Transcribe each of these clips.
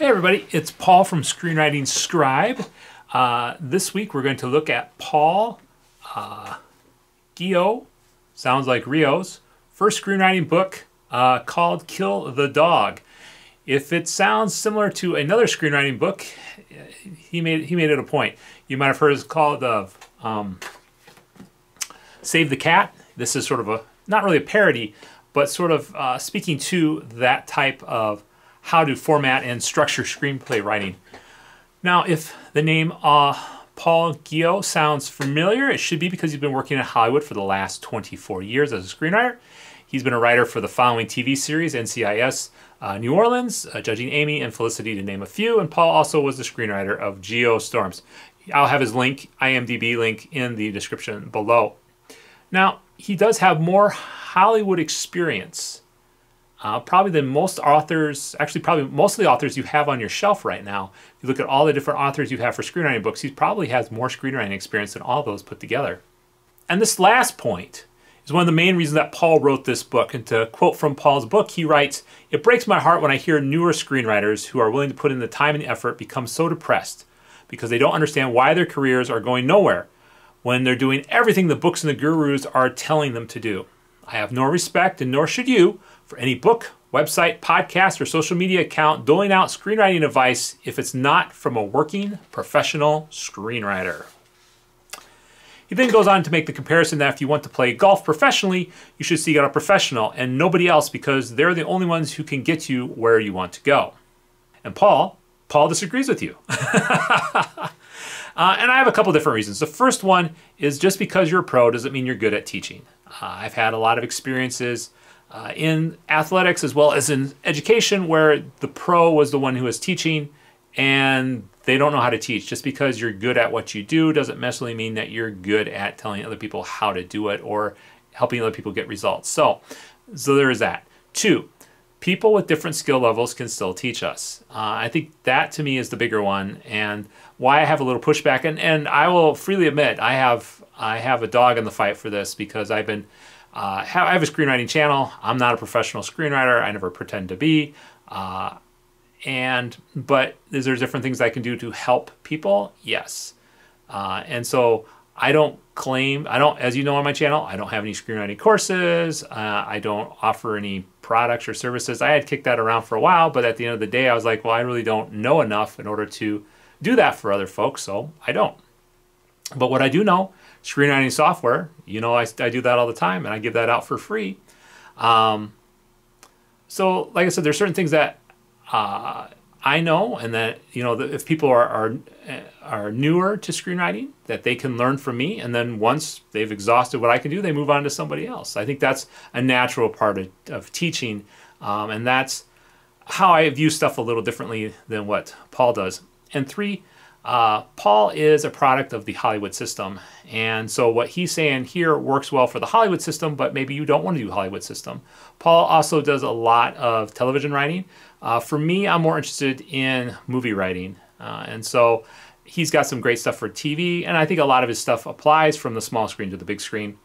Hey everybody, it's Paul from Screenwriting Scribe. Uh, this week we're going to look at Paul uh, Guyot, sounds like Rio's, first screenwriting book uh, called Kill the Dog. If it sounds similar to another screenwriting book, he made he made it a point. You might have heard it's called of um, Save the Cat. This is sort of a not really a parody, but sort of uh, speaking to that type of how to format and structure screenplay writing. Now, if the name uh, Paul Guyot sounds familiar, it should be because he's been working in Hollywood for the last 24 years as a screenwriter. He's been a writer for the following TV series, NCIS uh, New Orleans, uh, Judging Amy, and Felicity to name a few. And Paul also was the screenwriter of Geostorms. I'll have his link, IMDb link, in the description below. Now, he does have more Hollywood experience uh, probably than most authors, actually probably most of the authors you have on your shelf right now. If you look at all the different authors you have for screenwriting books, he probably has more screenwriting experience than all those put together. And this last point is one of the main reasons that Paul wrote this book. And to quote from Paul's book, he writes, It breaks my heart when I hear newer screenwriters who are willing to put in the time and effort become so depressed because they don't understand why their careers are going nowhere when they're doing everything the books and the gurus are telling them to do. I have no respect, and nor should you, for any book, website, podcast, or social media account doling out screenwriting advice if it's not from a working professional screenwriter. He then goes on to make the comparison that if you want to play golf professionally, you should seek out a professional and nobody else because they're the only ones who can get you where you want to go. And Paul, Paul disagrees with you. uh, and I have a couple different reasons. The first one is just because you're a pro doesn't mean you're good at teaching. Uh, I've had a lot of experiences uh, in athletics as well as in education where the pro was the one who was teaching and they don't know how to teach. Just because you're good at what you do doesn't necessarily mean that you're good at telling other people how to do it or helping other people get results. So, so there is that. Two, people with different skill levels can still teach us. Uh, I think that to me is the bigger one and why I have a little pushback. And, and I will freely admit I have I have a dog in the fight for this because I've been uh, I have a screenwriting channel. I'm not a professional screenwriter. I never pretend to be. Uh, and but is there different things I can do to help people? Yes. Uh, and so I don't claim I don't, as you know on my channel, I don't have any screenwriting courses. Uh, I don't offer any products or services. I had kicked that around for a while, but at the end of the day, I was like, well, I really don't know enough in order to do that for other folks, so I don't. But what I do know screenwriting software. You know, I, I do that all the time and I give that out for free. Um, so, like I said, there's certain things that uh, I know, and that you know, if people are, are are newer to screenwriting, that they can learn from me, and then once they've exhausted what I can do, they move on to somebody else. I think that's a natural part of, of teaching, um, and that's how I view stuff a little differently than what Paul does. And three, uh, Paul is a product of the Hollywood system. And so what he's saying here works well for the Hollywood system, but maybe you don't want to do Hollywood system. Paul also does a lot of television writing. Uh, for me, I'm more interested in movie writing. Uh, and so he's got some great stuff for TV, and I think a lot of his stuff applies from the small screen to the big screen.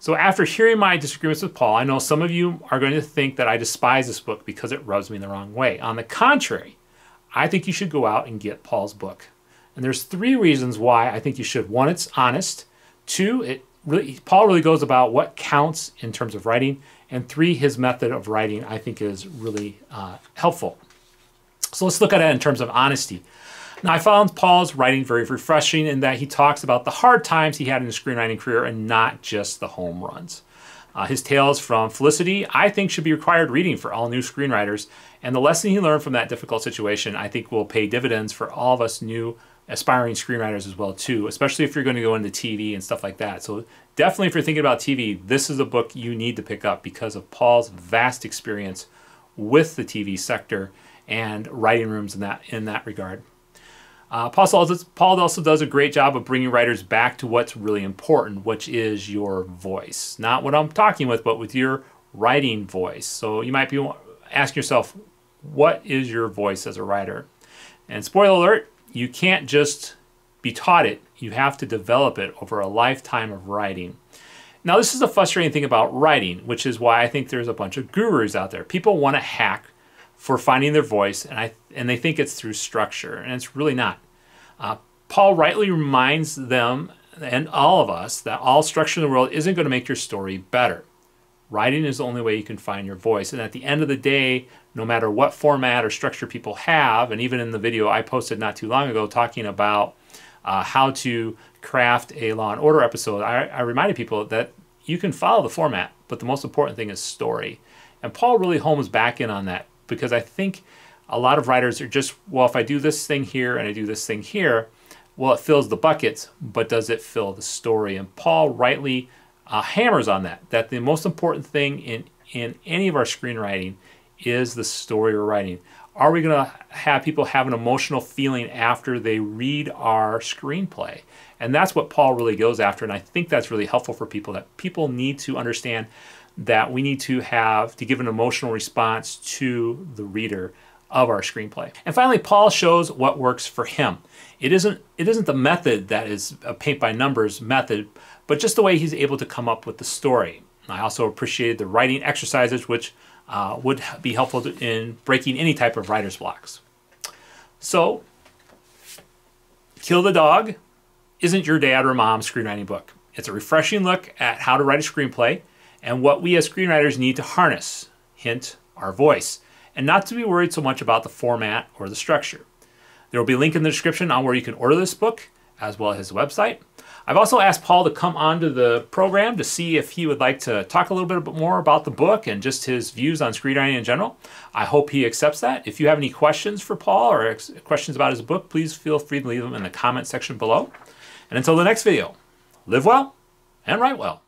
So after hearing my disagreements with Paul, I know some of you are going to think that I despise this book because it rubs me the wrong way. On the contrary, I think you should go out and get Paul's book. And there's three reasons why I think you should. One, it's honest. Two, it really Paul really goes about what counts in terms of writing. And three, his method of writing I think is really uh, helpful. So let's look at it in terms of honesty. Now, I found Paul's writing very refreshing in that he talks about the hard times he had in his screenwriting career and not just the home runs. Uh, his tales from Felicity, I think, should be required reading for all new screenwriters. And the lesson he learned from that difficult situation, I think, will pay dividends for all of us new aspiring screenwriters as well too, especially if you're going to go into TV and stuff like that. So definitely if you're thinking about TV, this is a book you need to pick up because of Paul's vast experience with the TV sector and writing rooms in that in that regard. Uh, Paul, also, Paul also does a great job of bringing writers back to what's really important, which is your voice. Not what I'm talking with, but with your writing voice. So you might be asking yourself, what is your voice as a writer? And spoiler alert, you can't just be taught it, you have to develop it over a lifetime of writing. Now, this is the frustrating thing about writing, which is why I think there's a bunch of gurus out there. People want to hack for finding their voice, and I and they think it's through structure, and it's really not. Uh, Paul rightly reminds them and all of us that all structure in the world isn't going to make your story better. Writing is the only way you can find your voice. And at the end of the day, no matter what format or structure people have, and even in the video I posted not too long ago talking about uh, how to craft a Law and Order episode, I, I reminded people that you can follow the format, but the most important thing is story. And Paul really homes back in on that because I think a lot of writers are just, well, if I do this thing here and I do this thing here, well, it fills the buckets, but does it fill the story? And Paul rightly uh, hammers on that, that the most important thing in, in any of our screenwriting is the story we're writing. Are we going to have people have an emotional feeling after they read our screenplay? And that's what Paul really goes after. And I think that's really helpful for people that people need to understand that we need to have to give an emotional response to the reader of our screenplay. And finally, Paul shows what works for him. It isn't, it isn't the method that is a paint by numbers method, but just the way he's able to come up with the story. I also appreciated the writing exercises, which uh, would be helpful in breaking any type of writer's blocks. So, Kill the Dog isn't your dad or mom's screenwriting book. It's a refreshing look at how to write a screenplay and what we as screenwriters need to harness, hint, our voice, and not to be worried so much about the format or the structure. There will be a link in the description on where you can order this book, as well as his website. I've also asked Paul to come onto the program to see if he would like to talk a little bit more about the book and just his views on screenwriting in general. I hope he accepts that. If you have any questions for Paul or questions about his book, please feel free to leave them in the comment section below. And until the next video, live well and write well.